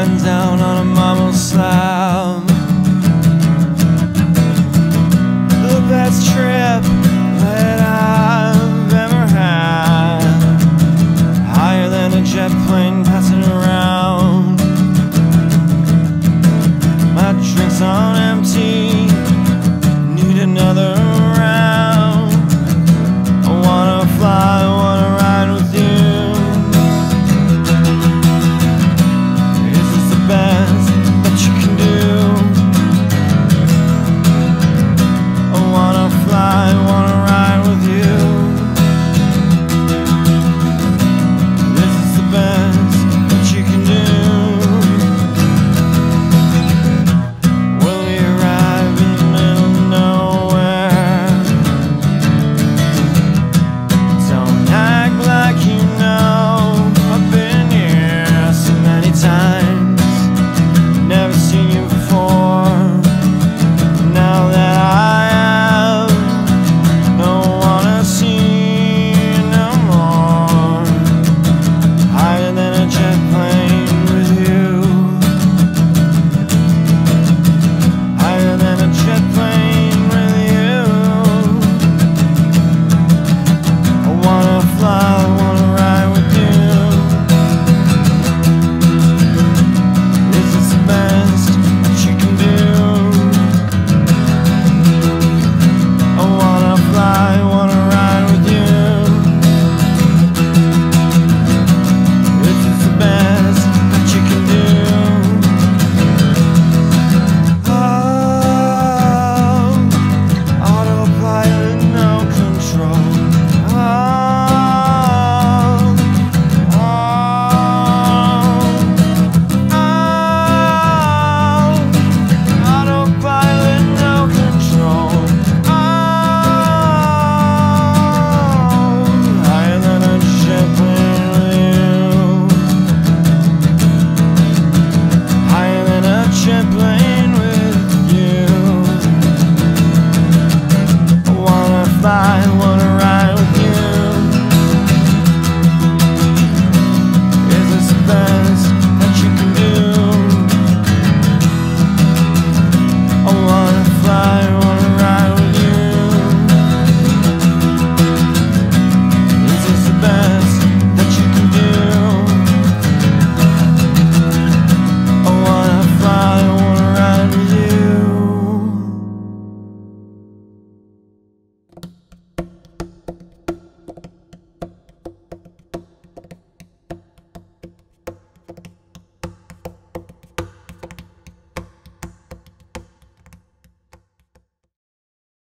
lying down on a marble slab. The best trip that I've ever had. Higher than a jet plane passing around. My drink's on